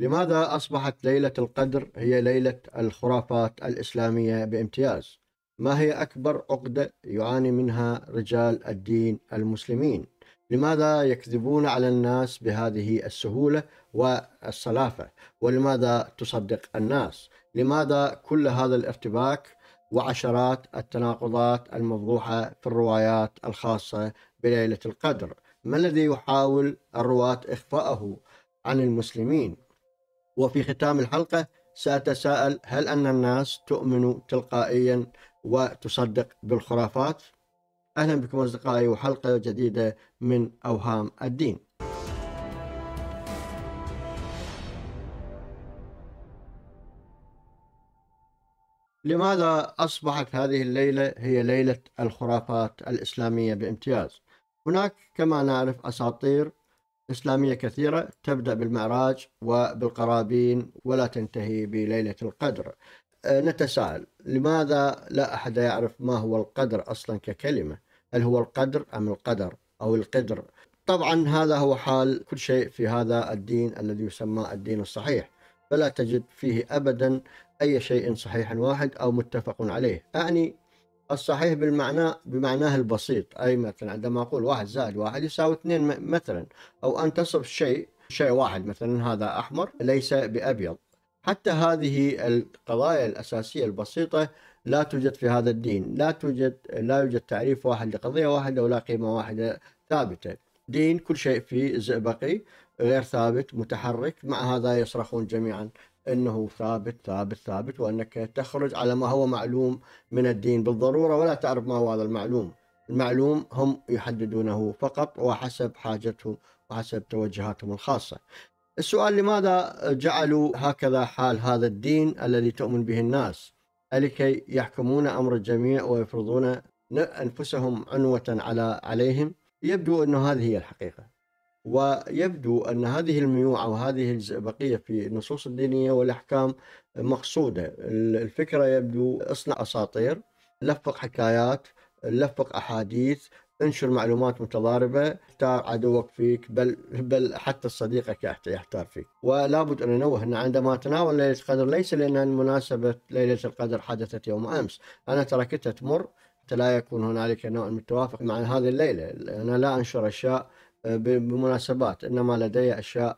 لماذا أصبحت ليلة القدر هي ليلة الخرافات الإسلامية بامتياز؟ ما هي أكبر عقدة يعاني منها رجال الدين المسلمين؟ لماذا يكذبون على الناس بهذه السهولة والصلافة؟ ولماذا تصدق الناس؟ لماذا كل هذا الارتباك وعشرات التناقضات الموضوحة في الروايات الخاصة بليلة القدر؟ ما الذي يحاول الرواة إخفاءه عن المسلمين؟ وفي ختام الحلقة سأتساءل هل أن الناس تؤمن تلقائيا وتصدق بالخرافات؟ أهلا بكم أصدقائي وحلقة جديدة من أوهام الدين لماذا أصبحت هذه الليلة هي ليلة الخرافات الإسلامية بامتياز؟ هناك كما نعرف أساطير إسلامية كثيرة تبدأ بالمعراج وبالقرابين ولا تنتهي بليلة القدر. أه، نتساءل لماذا لا أحد يعرف ما هو القدر أصلا ككلمة؟ هل هو القدر أم القدر أو القدر؟ طبعا هذا هو حال كل شيء في هذا الدين الذي يسمى الدين الصحيح. فلا تجد فيه أبدا أي شيء صحيح واحد أو متفق عليه. أعني الصحيح بالمعنى بمعناه البسيط. أي مثلا عندما أقول واحد زائد واحد يساوي اثنين مثلا. أو أن تصف شيء شيء واحد مثلا هذا أحمر ليس بأبيض. حتى هذه القضايا الأساسية البسيطة لا توجد في هذا الدين. لا توجد لا يوجد تعريف واحد لقضية واحدة ولا قيمة واحدة ثابتة. دين كل شيء فيه زئبقي غير ثابت متحرك. مع هذا يصرخون جميعا. إنه ثابت ثابت ثابت وأنك تخرج على ما هو معلوم من الدين بالضرورة ولا تعرف ما هو هذا المعلوم. المعلوم هم يحددونه فقط وحسب حاجتهم وحسب توجهاتهم الخاصة. السؤال لماذا جعلوا هكذا حال هذا الدين الذي تؤمن به الناس؟ لكي يحكمون أمر الجميع ويفرضون أنفسهم عنوة على عليهم؟ يبدو انه هذه هي الحقيقة. ويبدو أن هذه الميوعة وهذه الزئبقية في النصوص الدينية والأحكام مقصودة. الفكرة يبدو اصنع أساطير لفق حكايات لفق أحاديث انشر معلومات متضاربة اختار عدوك فيك بل بل حتى صديقك يحتار فيك. ولا بد أن ننوه أن عندما أتناول ليلة القدر ليس لأن مناسبة ليلة القدر حدثت يوم أمس. أنا تركتها تمر لا يكون هنالك نوع من التوافق مع هذه الليلة. أنا لا أنشر أشياء بمناسبات إنما لدي أشياء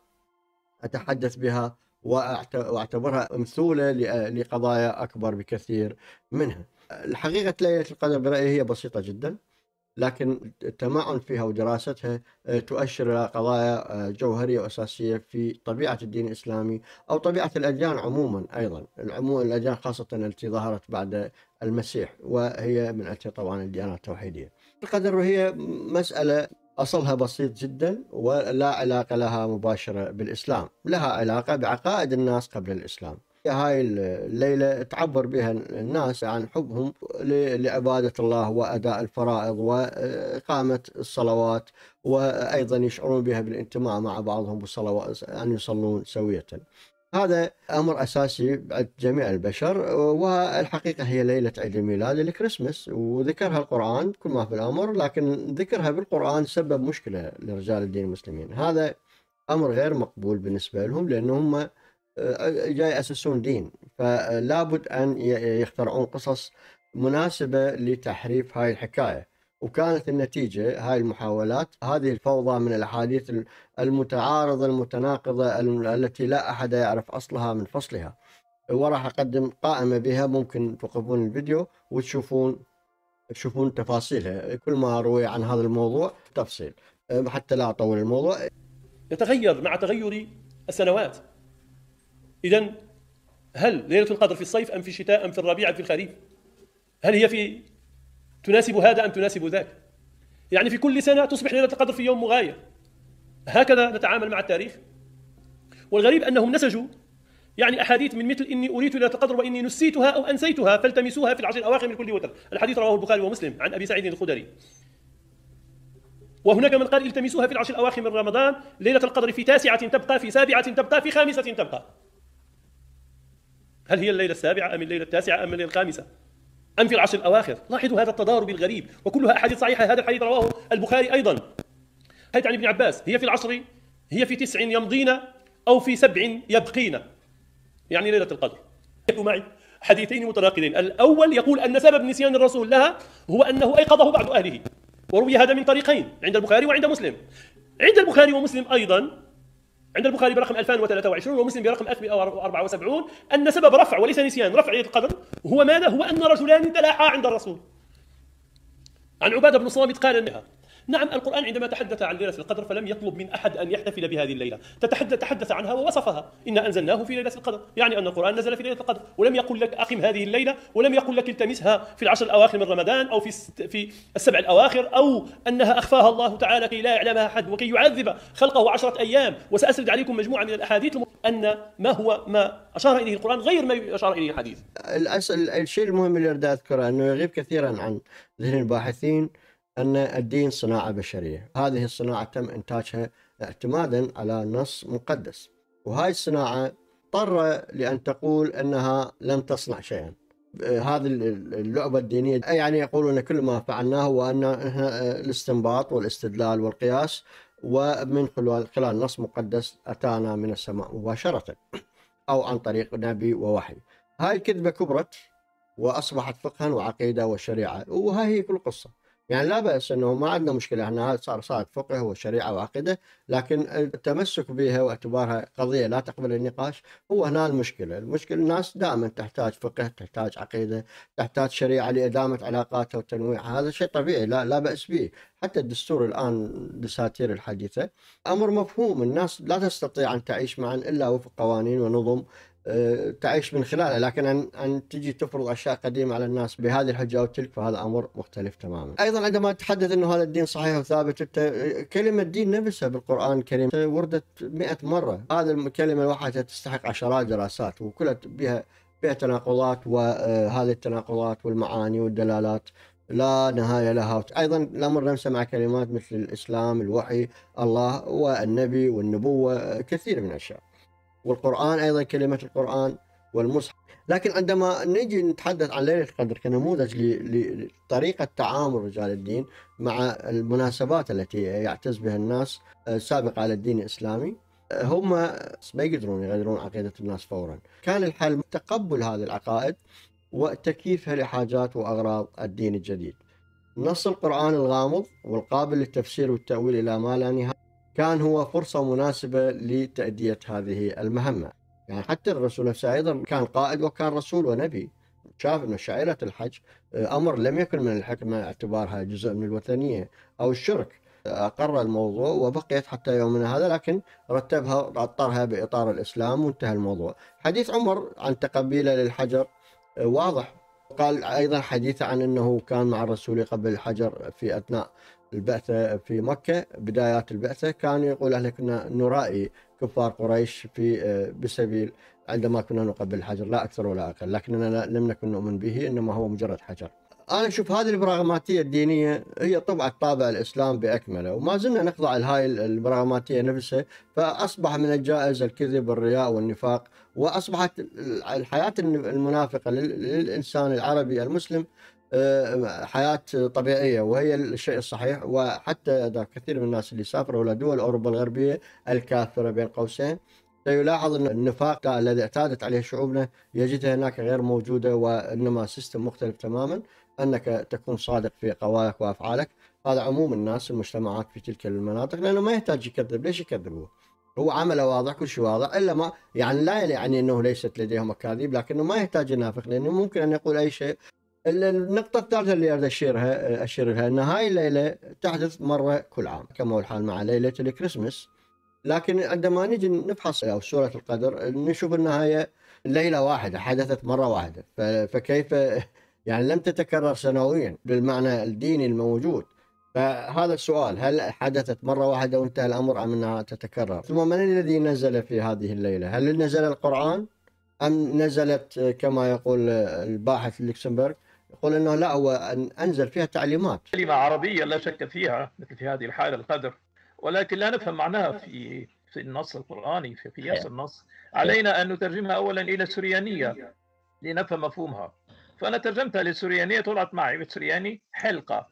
أتحدث بها وأعتبرها مثوله لقضايا أكبر بكثير منها. الحقيقة ليله القدر برأيي هي بسيطة جدا لكن التمعن فيها ودراستها آه، تؤشر إلى قضايا آه، جوهرية وأساسية في طبيعة الدين الإسلامي أو طبيعة الأديان عموما أيضا، الأديان خاصة التي ظهرت بعد المسيح وهي من طبعا الديانات التوحيدية. القدر هي مسألة أصلها بسيط جدا ولا علاقة لها مباشرة بالإسلام لها علاقة بعقائد الناس قبل الإسلام. هاي الليلة تعبر بها الناس عن حبهم لعبادة الله وأداء الفرائض وإقامة الصلوات وأيضا يشعرون بها بالانتماء مع بعضهم بالصلوات أن يصلون سوية. هذا أمر أساسي عند جميع البشر والحقيقة هي ليلة عيد الميلاد الكريسماس وذكرها القرآن كل ما في الأمر لكن ذكرها بالقرآن سبب مشكلة لرجال الدين المسلمين. هذا أمر غير مقبول بالنسبة لهم لأنهم هم آه، جاي يأسسون دين. فلا بد أن يخترعون قصص مناسبة لتحريف هاي الحكاية. وكانت النتيجة هاي المحاولات هذه الفوضى من الأحاديث المتعارضة المتناقضة التي لا أحد يعرف أصلها من فصلها. وراح أقدم قائمة بها ممكن توقفون الفيديو وتشوفون تشوفون تفاصيلها. كل ما روي عن هذا الموضوع تفصيل. حتى لا أطول الموضوع. يتغير مع تغير السنوات. إذا هل ليلة القدر في الصيف أم في الشتاء أم في الربيع أم في الخريف؟ هل هي في تناسب هذا أم تناسب ذاك؟ يعني في كل سنة تصبح ليلة القدر في يوم مغاير. هكذا نتعامل مع التاريخ. والغريب أنهم نسجوا يعني أحاديث من مثل إني أريت ليلة القدر وإني نسيتها أو أنسيتها فالتمسوها في العشر الأواخر من كل وتر. الحديث رواه البخاري ومسلم عن أبي سعيد الخدري. وهناك من قال التمسوها في العشر الأواخر من رمضان ليلة القدر في تاسعة تبقى في سابعة تبقى في خامسة تبقى. هل هي الليلة السابعة أم الليلة التاسعة أم الليلة الخامسة؟ أم في العشر الأواخر؟ لاحظوا هذا التضارب الغريب وكلها أحاديث صحيحة هذا الحديث رواه البخاري أيضا. حديث عن ابن عباس هي في العشر هي في تسع يمضين أو في سبع يبقين؟ يعني ليلة القدر. معي حديثين متناقضين. الأول يقول أن سبب نسيان الرسول لها هو أنه أيقظه بعض أهله وروي هذا من طريقين عند البخاري وعند مسلم. عند البخاري ومسلم أيضا عند البخاري برقم 2023 ومسلم برقم 1074 أن سبب رفع وليس نسيان رفع القدر هو ماذا؟ هو أن رجلان تلاحا عند الرسول عن عبادة بن صامت قال أنها نعم القرآن عندما تحدث عن ليلة القدر فلم يطلب من أحد أن يحتفل بهذه الليلة. تحدث عنها ووصفها. إنا أنزلناه في ليلة القدر. يعني أن القرآن نزل في ليلة القدر. ولم يقل لك أقم هذه الليلة ولم يقل لك التمسها في العشر الأواخر من رمضان أو في في السبع الأواخر أو أنها أخفاها الله تعالى كي لا يعلمها أحد وكي يعذب خلقه عشرة أيام وسأسرد عليكم مجموعة من الأحاديث أن ما هو ما أشار إليه القرآن غير ما أشار إليه الحديث. الشيء المهم اللي أريد أذكره أنه يغيب كثيرا عن ذهن الباحثين أن الدين صناعة بشرية. هذه الصناعة تم إنتاجها اعتمادا على نص مقدس. وهاي الصناعة اضطر لأن تقول أنها لم تصنع شيئا. هذه اللعبة الدينية يعني يقولون كل ما فعلناه هو أن الاستنباط والاستدلال والقياس ومن خلال نص مقدس أتانا من السماء مباشرة أو عن طريق نبي ووحي. هاي الكذبة كبرت وأصبحت فقها وعقيدة وشريعة. وهاي هي كل قصة. يعني لا بأس أنه ما عندنا مشكلة إحنا صار صارت فقه وشريعة وعقيدة لكن التمسك بها واعتبارها قضية لا تقبل النقاش هو هنا المشكلة. المشكلة الناس دائما تحتاج فقه تحتاج عقيدة تحتاج شريعة لإدامة علاقاتها وتنويعها هذا شيء طبيعي لا, لا بأس به. حتى الدستور الآن الدساتير الحديثة أمر مفهوم. الناس لا تستطيع أن تعيش معا إلا وفق قوانين ونظم تعيش من خلالها. لكن أن, أن تجي تفرض أشياء قديمة على الناس بهذه الحجة أو تلك فهذا أمر مختلف تماما. أيضا عندما تتحدث أنه هذا الدين صحيح وثابت كلمة دين نفسها بالقرآن الكريم وردت مئة مرة. هذه الكلمة الواحدة تستحق عشرات دراسات وكلها بها بها تناقضات وهذه التناقضات والمعاني والدلالات لا نهاية لها. أيضا الأمر نمسى مع كلمات مثل الإسلام الوحي الله والنبي والنبوة كثير من الأشياء. والقرآن أيضا كلمة القرآن والمصحف. لكن عندما نجي نتحدث عن ليلة القدر كنموذج لطريقة تعامل رجال الدين مع المناسبات التي يعتز بها الناس السابقة على الدين الإسلامي هم ما يقدرون يغيرون عقيدة الناس فورا. كان الحل تقبل هذه العقائد وتكييفها لحاجات وأغراض الدين الجديد. نص القرآن الغامض والقابل للتفسير والتأويل إلى ما لا نهاية كان هو فرصة مناسبة لتأدية هذه المهمة. يعني حتى الرسول نفسه أيضا كان قائد وكان رسول ونبي. شاف أن شعيرة الحج آه، أمر لم يكن من الحكمة اعتبارها جزء من الوثنية أو الشرك. أقر الموضوع وبقيت حتى يومنا هذا لكن رتبها أطرها بإطار الإسلام وانتهى الموضوع. حديث عمر عن تقبيله للحجر آه، واضح. قال أيضا حديث عن أنه كان مع الرسول قبل الحجر في أثناء البعثة في مكة بدايات البعثة كان يقول أهل كنا نرائي كفار قريش في آه، بسبيل عندما كنا نقبل الحجر لا أكثر ولا أقل لكننا لم نكن نؤمن به إنما هو مجرد حجر. أنا أشوف هذه البراغماتية الدينية هي طبعت طابع الإسلام بأكمله وما زلنا نخضع لهاي البراغماتية نفسها فأصبح من الجائز الكذب والرياء والنفاق وأصبحت الحياة المنافقة للإنسان العربي المسلم حياة طبيعية وهي الشيء الصحيح. وحتى كثير من الناس اللي سافروا إلى دول أوروبا الغربية الكافرة بين قوسين سيلاحظ إن النفاق الذي اعتادت عليه شعوبنا يجدها هناك غير موجودة وإنما system مختلف تماما. أنك تكون صادق في قولك وأفعالك. هذا عموم الناس المجتمعات في تلك المناطق لأنه ما يحتاج يكذب. ليش يكذبوا؟ هو عمله واضح كل شيء واضح إلا ما يعني لا يعني إنه ليست لديهم اكاذيب لكنه ما يحتاج ينافق لأنه ممكن أن يقول أي شيء النقطة الثالثة اللي أريد أشيرها أشير لها أن هاي الليلة تحدث مرة كل عام كما هو الحال مع ليلة الكريسماس. لكن عندما نجي نفحص أو سورة القدر نشوف أنها هي ليلة واحدة حدثت مرة واحدة. فكيف؟ يعني لم تتكرر سنويا بالمعنى الديني الموجود. فهذا السؤال هل حدثت مرة واحدة وانتهى الأمر أم أنها تتكرر؟ ثم من الذي نزل في هذه الليلة؟ هل نزل القرآن أم نزلت كما يقول الباحث اللوكسمبورغ يقول إنه لا هو أنزل فيها تعليمات. كلمة عربية لا شك فيها مثل في هذه الحالة القدر ولكن لا نفهم معناها في في النص القرآني في قياس النص. علينا أن نترجمها اولا إلى السريانيه لنفهم مفهومها. فانا ترجمتها للسريانيه طلعت معي بالسرياني حلقة.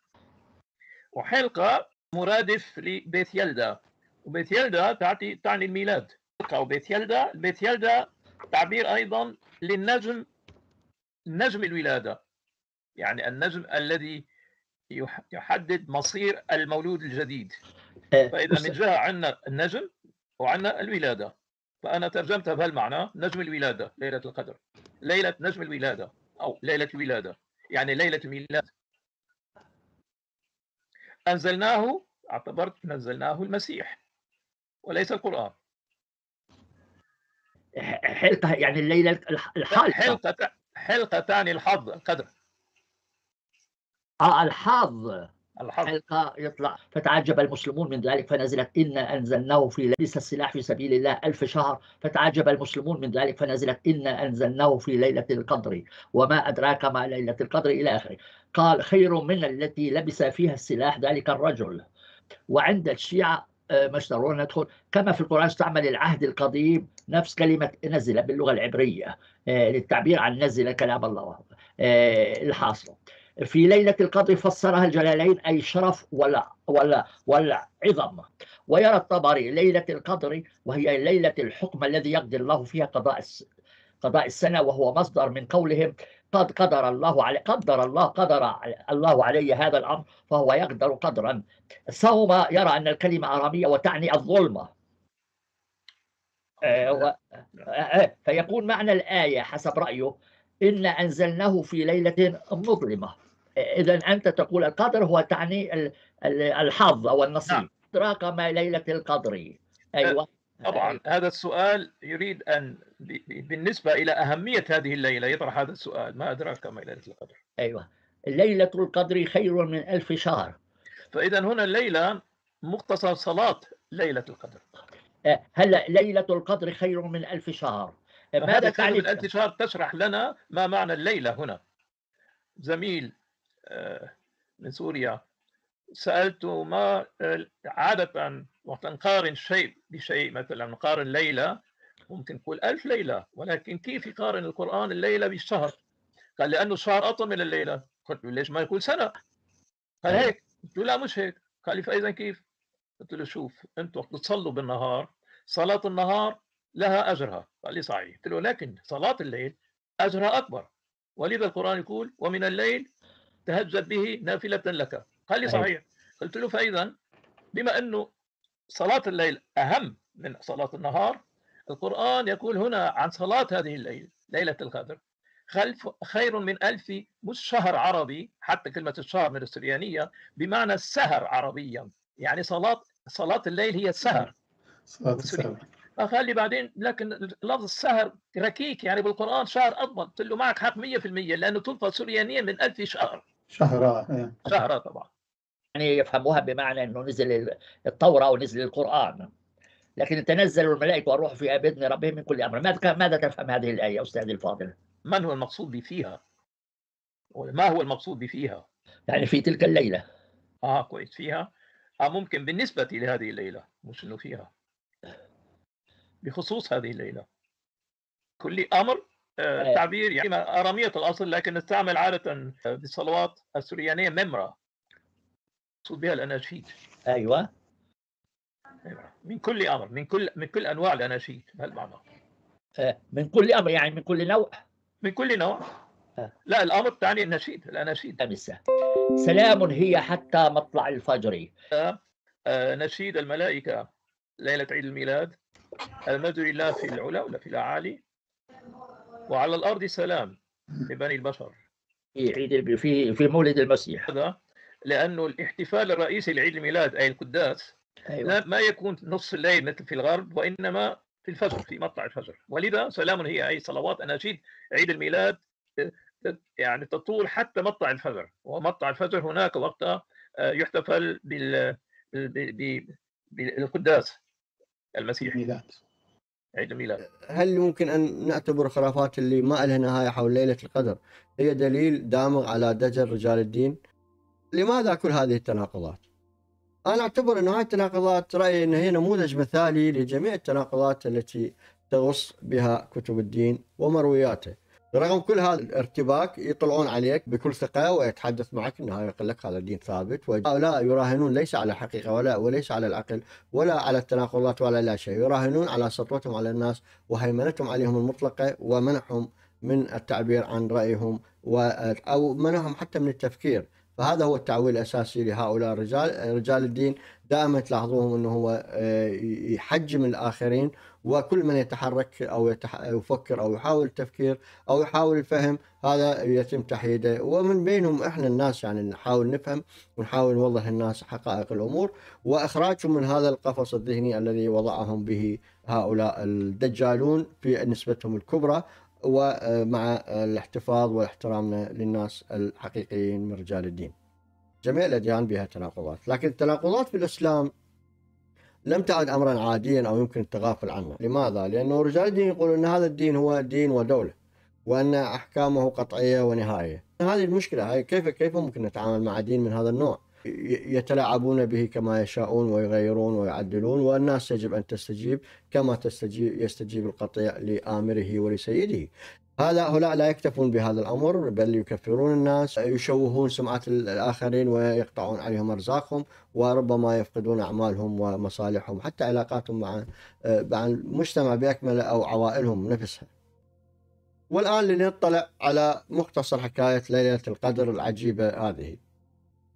وحلقة مرادف لبيت يلدا. وبيت يلدا تعني تعني الميلاد. حلقة أو بيت يلدة بيت يلدة تعبير أيضا للنجم نجم الولادة. يعني النجم الذي يح- يحدد مصير المولود الجديد. آه، فإذا من جهة عندنا النجم وعندنا الولادة. فأنا ترجمتها بهالمعنى نجم الولادة ليلة القدر. ليلة نجم الولادة أو ليلة الولادة يعني ليلة الميلاد. أنزلناه اعتبرت نزلناه المسيح وليس القرآن. حلقة يعني الليلة الح- الحلقة. حلقة حلقة تعني الحظ القدر. آه الحظ. الحظ. حلقة يطلع. فتعجب المسلمون من ذلك فنزلت إنا أنزلناه في لبس السلاح في سبيل الله ألف شهر. فتعجب المسلمون من ذلك فنزلت إنا أنزلناه في ليلة القدر. وما أدراك ما ليلة القدر إلى آخره. قال خير من التي لبس فيها السلاح ذلك الرجل. وعند الشيعة آه، مشترون ندخل. كما في القرآن استعمل العهد القديم نفس كلمة نزل باللغة العبرية آه، للتعبير عن نزل كلام الله آه، الحاصل. في ليلة القدر فسرها الجلالين أي شرف ولا ولا ولا عظم. ويرى الطبري ليلة القدر وهي ليلة الحكم الذي يقضي الله فيها قضاء قضاء السنة وهو مصدر من قولهم. قد قدر الله علي قدر الله قدر الله علي هذا الأمر فهو يقدر قدرا. صوم يرى أن الكلمة أرامية وتعني الظلمة آه، آه، آه، فيكون معنى الآية حسب رأيه. إن أنزلناه في ليلة مظلمة. إذا أنت تقول القدر هو تعني ال- ال- الحظ أو النصيب. نعم. أدراك ما ليلة القدر. أيوة. طبعا هذا السؤال يريد أن بالنسبة إلى أهمية هذه الليلة يطرح هذا السؤال. ما أدراك ما ليلة القدر؟ أيوة. ليلة القدر خير من ألف شهر. فإذا هنا الليلة مختصر صلاة ليلة القدر. آه، هلا ليلة القدر خير من ألف شهر. ماذا هذا تعني من الانتشار تشرح لنا ما معنى الليلة هنا. زميل من سوريا. سألته ما آه، عادة وقت نقارن شيء بشيء مثلا نقارن ليلة ممكن نقول ألف ليلة ولكن كيف يقارن القرآن الليلة بالشهر؟ قال لأنه الشهر أطول من الليلة. قلت له ليش ما يقول سنة؟ قال أيوة. هيك. قلت له لا مش هيك. قال لي فإذا كيف؟ قلت له شوف أنتم وقت تصلوا بالنهار صلاة النهار لها أجرها. قال لي صحيح. قلت له لكن صلاة الليل أجرها أكبر. ولذا القرآن يقول ومن الليل تهجد به نافلة لك. قال لي. صحيح. قلت له فإذا بما أنه صلاة الليل أهم من صلاة النهار القرآن يقول هنا عن صلاة هذه الليل ليلة القدر خلف خير من ألف مش شهر عربي حتى كلمة الشهر من السريانية بمعنى السهر عربيا. يعني صلاة صلاة الليل هي السهر صلاة السهر. فقال لي بعدين لكن لفظ السهر ركيك يعني بالقرآن شهر أفضل قلت له معك حق 100% لأنه تلفظ سريانيا من ألف شهر. شهر إيه. شهر طبعا. يعني يفهموها بمعنى أنه نزل التوراة ونزل القرآن. لكن تنزلوا الملائكة والروح فيها بإذن ربهم من كل أمر. ماذا ماذا تفهم هذه الآية أستاذي الفاضل؟ من هو المقصود بفيها؟ ما هو المقصود بفيها؟ يعني في تلك الليلة. آه كويس. فيها؟ آه ممكن بالنسبة لهذه الليلة مش إنه فيها. بخصوص هذه الليلة. كل أمر آه آه. تعبير يعني ارامية الأصل لكن نستعمل عادة بالصلوات السريانية ممرة. مقصود بها الأناشيد. أيوة. ممرة. من كل أمر من كل من كل أنواع الأناشيد بهالمعنى آه، من كل أمر يعني من كل نوع. من كل نوع. آه. لا الأمر تعني النشيد الأناشيد. خامسة. سلام هي حتى مطلع الفجر. آه نشيد الملائكة. ليلة عيد الميلاد. المجد لله في العلا ولا في الأعالي؟ وعلى الأرض سلام لبني البشر. في عيد في في مولد المسيح. هذا لأنه الاحتفال الرئيسي لعيد الميلاد أي القداس أيوة. لا ما يكون نصف الليل مثل في الغرب وإنما في الفجر في مطلع الفجر. ولذا سلام هي أي صلوات أناشيد عيد الميلاد يعني تطول حتى مطلع الفجر. ومطلع الفجر هناك وقتها آه، يحتفل بال بالقداس. المسيحي ميلاد عيد الميلاد. هل ممكن أن نعتبر الخرافات اللي ما لها نهاية حول ليلة القدر؟ هي دليل دامغ على دجل رجال الدين؟ لماذا كل هذه التناقضات؟ أنا أعتبر أن هذه التناقضات رأيي أن هي نموذج مثالي لجميع التناقضات التي تغص بها كتب الدين ومروياته. رغم كل هذا الارتباك يطلعون عليك بكل ثقة ويتحدث معك إنه يقول لك هذا الدين ثابت وهؤلاء يراهنون ليس على الحقيقة ولا وليس على العقل ولا على التناقضات ولا لا شيء. يراهنون على سطوتهم على الناس وهيمنتهم عليهم المطلقة ومنعهم من التعبير عن رأيهم و أو منعهم حتى من التفكير. فهذا هو التعويل الأساسي لهؤلاء الرجال. رجال الدين دائما تلاحظوهم إنه هو آه، يحجم الآخرين وكل من يتحرك أو يفكر أو يحاول التفكير أو يحاول الفهم هذا يتم تحييده ومن بينهم إحنا الناس يعني نحاول نفهم ونحاول نوضح الناس حقائق الأمور. وإخراجهم من هذا القفص الذهني الذي وضعهم به هؤلاء الدجالون في نسبتهم الكبرى ومع الاحتفاظ واحترامنا للناس الحقيقيين من رجال الدين. جميع الأديان بها تناقضات، لكن التناقضات في الإسلام لم تعد امرا عاديا أو يمكن التغافل عنه، لماذا؟ لأنه رجال الدين يقولون إن هذا الدين هو دين ودولة وأن أحكامه قطعية ونهائية. هذه المشكلة هاي كيف كيف ممكن نتعامل مع دين من هذا النوع؟ يتلاعبون به كما يشاءون ويغيرون ويعدلون والناس يجب أن تستجيب كما تستجيب يستجيب القطيع لآمره ولسيده. هؤلاء لا يكتفون بهذا الأمر بل يكفرون الناس يشوهون سمعة الآخرين ويقطعون عليهم أرزاقهم وربما يفقدون أعمالهم ومصالحهم حتى علاقاتهم مع مع المجتمع باكمله أو عوائلهم نفسها. والآن لنطلع على مختصر حكاية ليلة القدر العجيبة هذه.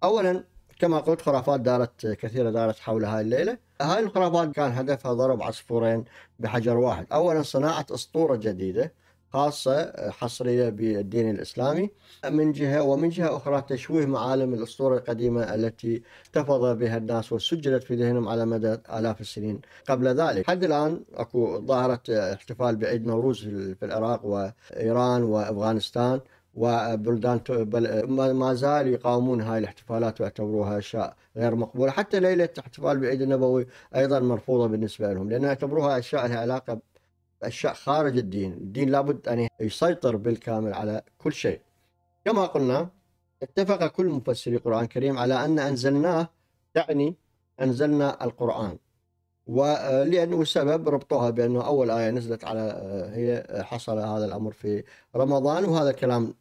اولا كما قلت خرافات دارت كثيرة دارت حول هاي الليلة هاي الخرافات كان هدفها ضرب عصفورين بحجر واحد أولا صناعة أسطورة جديدة خاصة حصرية بالدين الإسلامي. من جهة ومن جهة أخرى تشويه معالم الأسطورة القديمة التي احتفظ بها الناس وسجلت في ذهنهم على مدى آلاف السنين. قبل ذلك حد الآن أكو ظاهرة احتفال بعيد نوروز في العراق وإيران وأفغانستان وبلدان ما زال يقاومون هاي الاحتفالات ويعتبروها أشياء غير مقبولة. حتى ليلة احتفال بالعيد النبوي أيضا مرفوضة بالنسبة لهم لأن يعتبروها أشياء لها علاقة باشياء خارج الدين، الدين لابد أن يسيطر بالكامل على كل شيء. كما قلنا اتفق كل مفسري القرآن الكريم على أن أنزلناه تعني أنزلنا القرآن. ولأنه سبب ربطوها بأنه أول آية نزلت على هي حصل هذا الأمر في رمضان وهذا كلام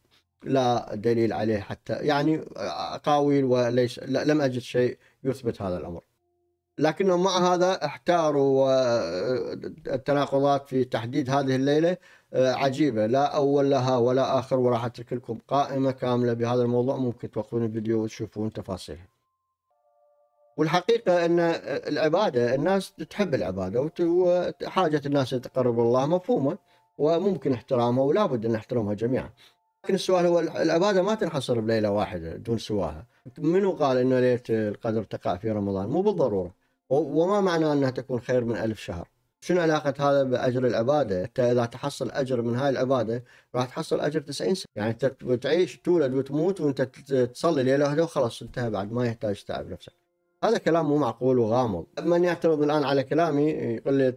لا دليل عليه حتى يعني اقاويل وليس لم أجد شيء يثبت هذا الأمر. لكنهم مع هذا احتاروا التناقضات في تحديد هذه الليلة عجيبة لا أول لها ولا آخر وراح اترك لكم قائمة كاملة بهذا الموضوع ممكن توقفون الفيديو وتشوفون تفاصيلها. والحقيقة إن العبادة الناس تحب العبادة وحاجة الناس يتقرب الله مفهومة وممكن احترامها ولا بد أن نحترمها جميعا. لكن السؤال هو العبادة ما تنحصر بليلة واحدة دون سواها. منو قال إنه ليلة القدر تقع في رمضان؟ مو بالضرورة. وما معنى أنها تكون خير من ألف شهر؟ شنو علاقة هذا بأجر العبادة؟ أنت إذا تحصل أجر من هاي العبادة راح تحصل أجر 90 سنة، يعني أنت تعيش تولد وتموت وأنت تصلي ليلة واحدة وخلاص انتهى بعد ما يحتاج تتعب نفسك. هذا كلام مو معقول وغامض من يعترض الآن على كلامي يقول لي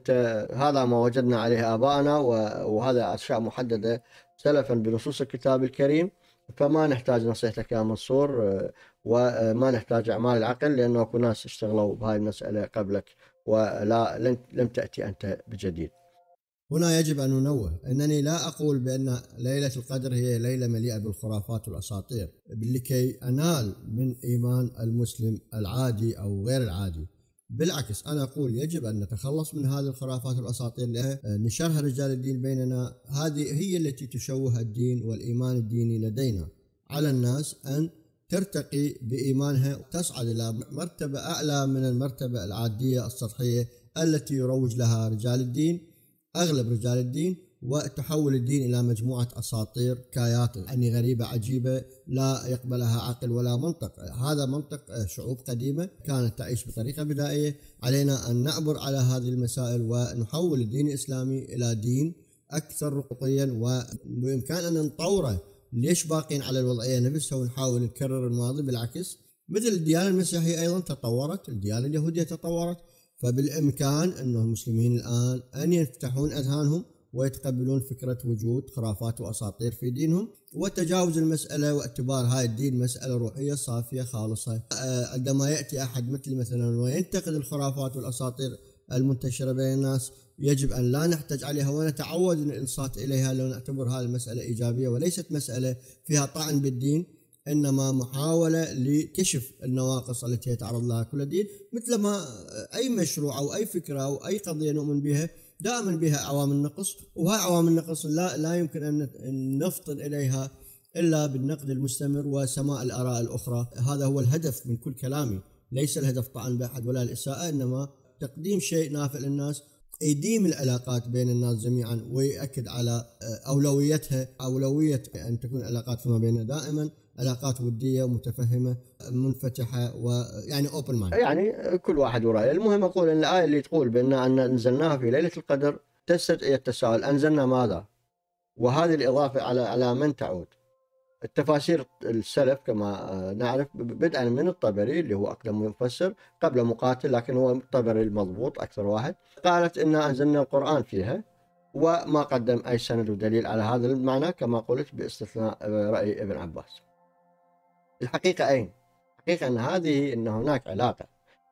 هذا ما وجدنا عليه آبائنا وهذا أشياء محددة سلفا بنصوص الكتاب الكريم فما نحتاج نصيحتك يا منصور وما نحتاج أعمال العقل لأنه أكو ناس اشتغلوا بهاي المسألة قبلك ولا لم تأتي أنت بجديد. هنا يجب أن ننوه. أنني لا أقول بأن ليلة القدر هي ليلة مليئة بالخرافات والأساطير لكي أنال من إيمان المسلم العادي أو غير العادي. بالعكس أنا أقول يجب أن نتخلص من هذه الخرافات والأساطير لها نشرها رجال الدين بيننا هذه هي التي تشوه الدين والإيمان الديني لدينا. على الناس أن ترتقي بإيمانها وتصعد إلى مرتبة أعلى من المرتبة العادية السطحية التي يروج لها رجال الدين أغلب رجال الدين. وتحول الدين إلى مجموعة أساطير كايات يعني غريبة عجيبة لا يقبلها عقل ولا منطق. هذا منطق شعوب قديمة كانت تعيش بطريقة بدائية. علينا أن نعبر على هذه المسائل ونحول الدين الإسلامي إلى دين أكثر رقيا وبإمكان أن نطوره ليش باقين على الوضعية نفسها ونحاول نكرر الماضي. بالعكس مثل الديانة المسيحية أيضا تطورت الديانة اليهودية تطورت. فبالإمكان أن المسلمين الآن أن يفتحون أذهانهم ويتقبلون فكرة وجود خرافات وأساطير في دينهم. وتجاوز المسألة واعتبار هاي الدين مسألة روحية صافية خالصة. عندما يأتي أحد مثل مثلا وينتقد الخرافات والأساطير المنتشرة بين الناس يجب أن لا نحتج عليها ونتعود الإنصات إليها لو نعتبر هذه المسألة إيجابية وليست مسألة فيها طعن بالدين إنما محاولة لكشف النواقص التي يتعرض لها كل دين. مثل ما أي مشروع أو أي فكرة أو أي قضية نؤمن بها دائما بها عوامل نقص وهاي عوامل النقص لا, لا يمكن أن نفطن إليها إلا بالنقد المستمر وسماع الآراء الأخرى. هذا هو الهدف من كل كلامي. ليس الهدف طعن بأحد ولا الإساءة إنما تقديم شيء نافع للناس يديم العلاقات بين الناس جميعا ويأكد على أولويتها أولوية أن تكون العلاقات فيما بيننا دائما. علاقات ودية متفهمة منفتحة ويعني open mind يعني كل واحد ورأيه. المهم أقول أن الآية اللي تقول بأن أن أنزلناها في ليلة القدر تستدعي التساؤل أنزلنا ماذا؟ وهذه الإضافة على على من تعود. التفاسير السلف كما نعرف بدءا من الطبري اللي هو أقدم مفسر قبل مقاتل لكن هو الطبري المضبوط أكثر واحد. قالت إن أنزلنا القرآن فيها وما قدم أي سند ودليل على هذا المعنى كما قلت باستثناء رأي ابن عباس. الحقيقة أين؟ الحقيقة أن هذه أن هناك علاقة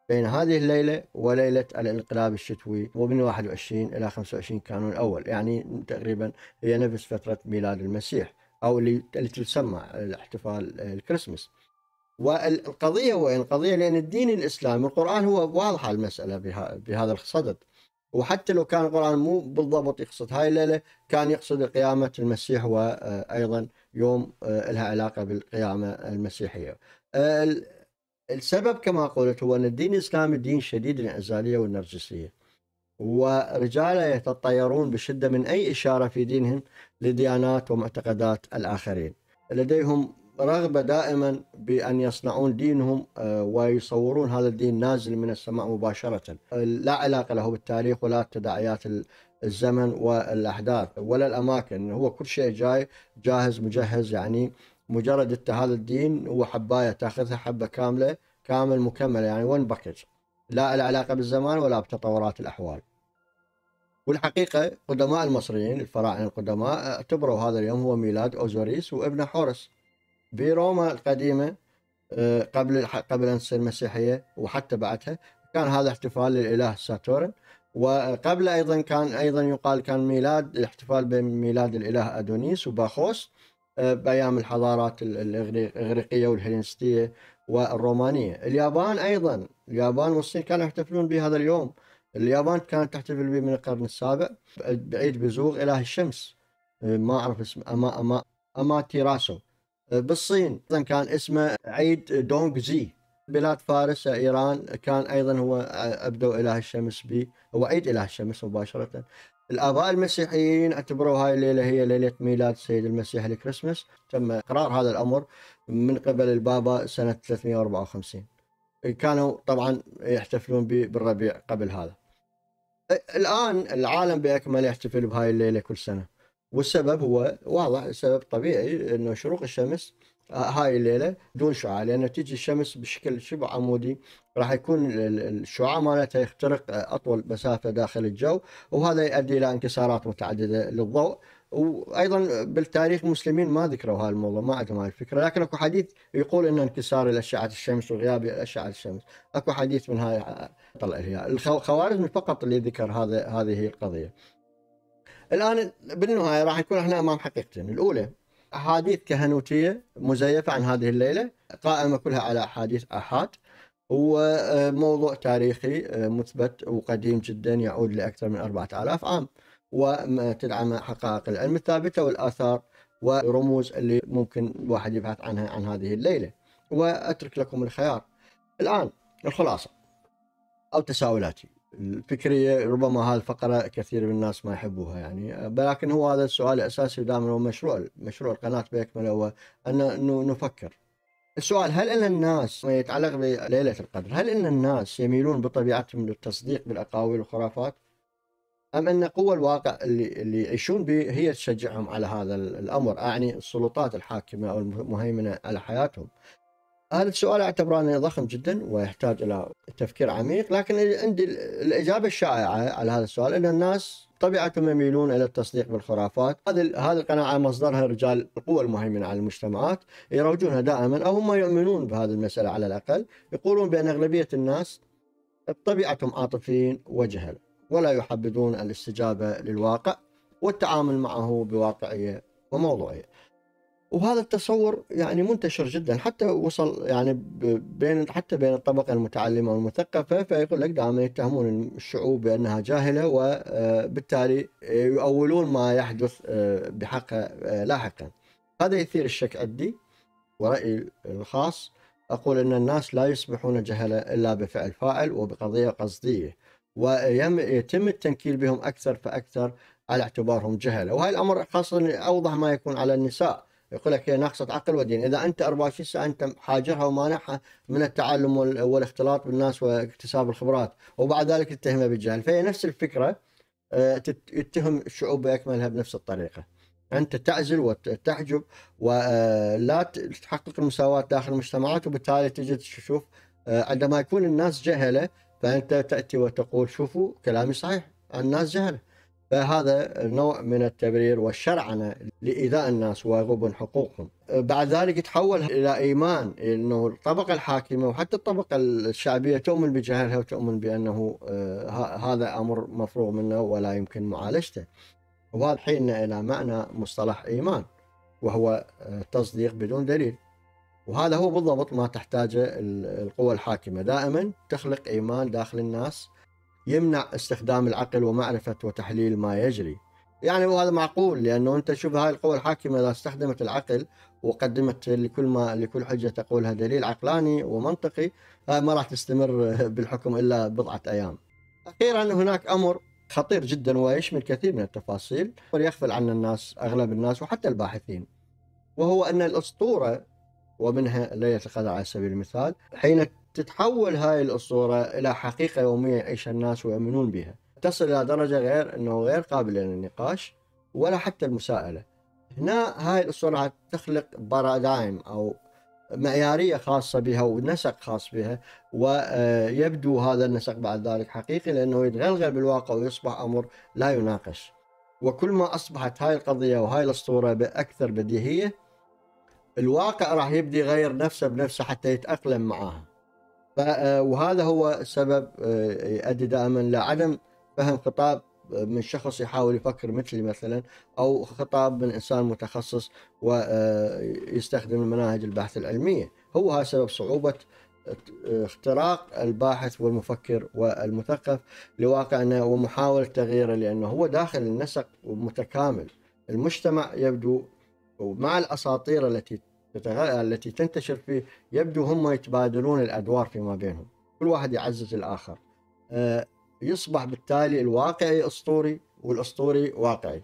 بين هذه الليلة وليلة الانقلاب الشتوي ومن 21 إلى 25 كانون الأول يعني تقريبا هي نفس فترة ميلاد المسيح. أو اللي تسمى الاحتفال الكريسماس والقضية وين القضية لأن الدين الإسلامي القرآن هو واضح المسألة بهذا الصدد وحتى لو كان القرآن مو بالضبط يقصد هاي الليلة كان يقصد قيامه المسيح وأيضا يوم آه، لها علاقة بالقيامة المسيحية. السبب كما قلت هو أن الدين الإسلامي دين شديد الانعزاليه والنرجسية. ورجاله يتطيرون بشدة من أي إشارة في دينهم لديانات ومعتقدات الآخرين. لديهم رغبة دائما بأن يصنعون دينهم آه، ويصورون هذا الدين نازل من السماء مباشرة، لا علاقة له بالتاريخ ولا تداعيات الزمن والأحداث ولا الأماكن، هو كل شيء جاي جاهز مجهز يعني مجرد انت هذا الدين هو حباية تأخذها حبة كاملة كامل مكملة يعني one package. لا له علاقة بالزمان ولا بتطورات الأحوال. والحقيقة قدماء المصريين الفراعنة القدماء اعتبروا هذا اليوم هو ميلاد أوزوريس وابنه حورس. بروما القديمة آه، قبل قبل أن تصير مسيحية وحتى بعدها كان هذا احتفال للإله ساتورن وقبل أيضا كان أيضا يقال كان ميلاد الاحتفال بميلاد الإله أدونيس وباخوس آه، بأيام الحضارات الإغريقية والهلينستيه والرومانية. اليابان أيضا اليابان والصين كانوا يحتفلون بهذا اليوم. اليابان كانت تحتفل به من القرن السابع بعيد بزوغ إله الشمس ما أعرف اسمه اما اما اما تيراسو. بالصين. كان اسمه عيد دونغ زي. بلاد فارس إيران. كان أيضا هو أبدوا إله الشمس به هو عيد إله الشمس مباشرة. الآباء المسيحيين اعتبروا هاي الليلة هي ليلة ميلاد السيد المسيح الكريسماس. تم إقرار هذا الأمر من قبل البابا سنة 354 كانوا طبعا يحتفلون بالربيع قبل هذا. الآن العالم بأكمله يحتفل بهاي الليلة كل سنة. والسبب هو واضح السبب طبيعي إنه شروق الشمس هاي الليلة دون شعاع لأن تيجي الشمس بشكل شبه عمودي راح يكون الشعاع مالتها يخترق أطول مسافة داخل الجو وهذا يؤدي إلى انكسارات متعددة للضوء وأيضا بالتاريخ المسلمين ما ذكروا هذا الموضوع ما عندهم هاي الفكرة لكن أكو حديث يقول ان انكسار الأشعة الشمس وغياب أشعة الشمس أكو حديث من هاي طلع هي الخوارزمي فقط اللي ذكر هذا هذه القضية. الآن بالنهاية راح يكون إحنا أمام حقيقتين. الأولى أحاديث كهنوتية مزيفة عن هذه الليلة قائمة كلها على أحاديث آحاد وموضوع تاريخي مثبت وقديم جدا يعود لأكثر من 4000 عام وتدعم حقائق العلم الثابتة والآثار ورموز اللي ممكن الواحد يبحث عنها عن هذه الليلة. وأترك لكم الخيار. الآن الخلاصة أو تساؤلاتي. الفكرية ربما هذه الفقرة كثير من الناس ما يحبوها يعني لكن هو هذا السؤال الأساسي دائما هو مشروع مشروع القناه باكمله هو أن نفكر. السؤال هل إن الناس ما يتعلق بليلة القدر هل إن الناس يميلون بطبيعتهم للتصديق بالأقاويل والخرافات؟ أم إن قوى الواقع اللي اللي يعيشون به هي تشجعهم على هذا الأمر أعني السلطات الحاكمة أو المهيمنه على حياتهم؟ هذا السؤال اعتبره انه ضخم جدا ويحتاج إلى تفكير عميق لكن عندي الإجابة الشائعة على هذا السؤال إن الناس طبيعتهم يميلون إلى التصديق بالخرافات، هذه هذه القناعة مصدرها رجال القوى المهيمنة على المجتمعات يروجونها دائما أو هم يؤمنون بهذه المسألة على الأقل، يقولون بأن أغلبية الناس بطبيعتهم عاطفيين وجهل ولا يحبذون الاستجابة للواقع والتعامل معه بواقعية وموضوعية. وهذا التصور يعني منتشر جدا حتى وصل يعني بين حتى بين الطبقة المتعلمة والمثقفة فيقول لك دائما يتهمون الشعوب بأنها جاهلة وبالتالي يؤولون ما يحدث بحقها لاحقا. هذا يثير الشك عندي ورأيي الخاص. أقول أن الناس لا يصبحون جهلة إلا بفعل فاعل وبقضية قصدية ويتم التنكيل بهم أكثر فأكثر على اعتبارهم جهلة. وهذا الأمر خاصة أوضح ما يكون على النساء. يقول لك هي ناقصة عقل ودين. إذا أنت 24 ساعة أنت حاجرها ومانعها من التعلم والاختلاط بالناس واكتساب الخبرات وبعد ذلك تتهمها بالجهل. فهي نفس الفكرة آه، يتهم الشعوب بأكملها بنفس الطريقة. أنت تعزل وتحجب ولا تحقق المساواة داخل المجتمعات وبالتالي تجد تشوف آه، عندما يكون الناس جهلة فأنت تأتي وتقول شوفوا كلامي صحيح الناس جهلة. فهذا نوع من التبرير والشرعنة لإيذاء الناس وغبن حقوقهم. بعد ذلك يتحول إلى إيمان أنه الطبقة الحاكمة وحتى الطبقة الشعبية تؤمن بجهلها وتؤمن بأنه آه، هذا أمر مفروغ منه ولا يمكن معالجته. وهذا حيننا إلى معنى مصطلح إيمان وهو آه، تصديق بدون دليل. وهذا هو بالضبط ما تحتاجه القوى الحاكمة. دائما تخلق إيمان داخل الناس يمنع استخدام العقل ومعرفة وتحليل ما يجري يعني وهذا معقول لأنه أنت شوف هاي القوى الحاكمة إذا استخدمت العقل وقدمت لكل ما لكل حجة تقولها دليل عقلاني ومنطقي ما راح تستمر بالحكم إلا بضعة أيام. أخيرا هناك أمر خطير جدا ويشمل كثير من التفاصيل ويغفل عن الناس أغلب الناس وحتى الباحثين. وهو أن الأسطورة ومنها ليلة القدر على سبيل المثال حين تتحول هاي الأسطورة إلى حقيقة يومية يعيشها الناس ويؤمنون بها. تصل إلى درجة غير أنه غير قابلة للنقاش ولا حتى المساءلة. هنا هاي الأسطورة تخلق بارادايم أو معيارية خاصة بها ونسق خاص بها ويبدو هذا النسق بعد ذلك حقيقي لأنه يتغلغل بالواقع ويصبح أمر لا يناقش. وكل ما أصبحت هاي القضية وهاي الأسطورة بأكثر بديهية الواقع راح يبدي يغير نفسه بنفسه حتى يتأقلم معاها آه، وهذا هو سبب آه، يؤدي دائما لعدم فهم خطاب آه، من شخص يحاول يفكر مثلي مثلا أو خطاب من إنسان متخصص ويستخدم المناهج البحث العلمية. هو هذا سبب صعوبة اختراق الباحث والمفكر والمثقف لواقعنا ومحاوله تغييره لأنه هو داخل النسق متكامل. المجتمع يبدو مع الأساطير التي التي تنتشر فيه يبدو هم يتبادلون الأدوار فيما بينهم. كل واحد يعزز الآخر. آه، يصبح بالتالي الواقعي أسطوري والأسطوري واقعي.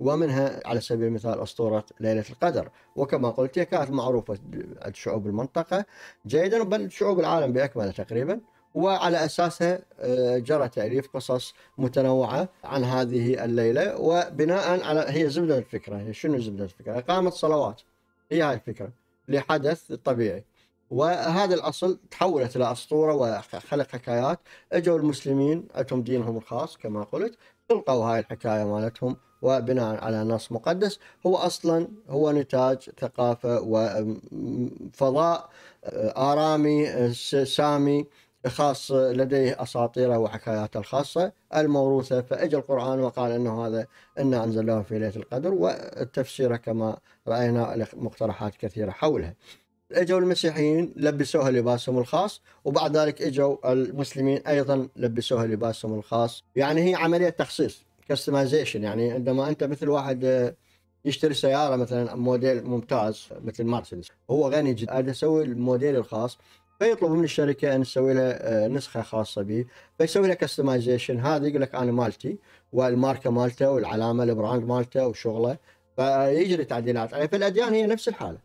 ومنها على سبيل المثال أسطورة ليلة القدر. وكما قلت هي كانت معروفة عند شعوب المنطقة. جيدا بل شعوب العالم بأكمله تقريبا. وعلى أساسها آه، جرى تأليف قصص متنوعة عن هذه الليلة. وبناء على هي زبدة الفكرة. هي شنو زبدة الفكرة؟ إقامة صلوات. هي هاي الفكرة لحدث طبيعي. وهذا الأصل تحولت إلى أسطورة وخلق حكايات. إجوا المسلمين عندهم دينهم الخاص كما قلت القوا هاي الحكاية مالتهم وبناء على نص مقدس. هو أصلا هو نتاج ثقافة وفضاء آرامي سامي. خاص لديه أساطيره وحكاياته الخاصة الموروثة فاجى القرآن وقال إنه هذا إنا أنزلناه في ليلة القدر والتفسير كما رأينا مقترحات كثيرة حولها. إجوا المسيحيين لبسوها لباسهم الخاص وبعد ذلك إجوا المسلمين أيضا لبسوها لباسهم الخاص، يعني هي عملية تخصيص كستمايزيشن يعني عندما أنت مثل واحد يشتري سيارة مثلا موديل ممتاز مثل مرسيدس هو غني جدا أسوي الموديل الخاص. فيطلب من الشركة أن تسوي له آه، نسخة خاصة به فيسوي له customization هذا يقول لك أنا مالتي والماركة مالته والعلامة ال brand مالته وشغله. فيجري تعديلات. عليه فالاديان هي نفس الحالة.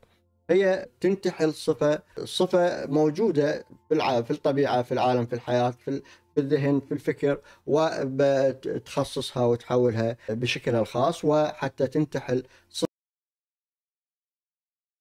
هي تنتحل صفة صفة موجودة في الطبيعة في العالم في الحياة في الذهن في الفكر وتخصصها وتحولها بشكلها الخاص وحتى تنتحل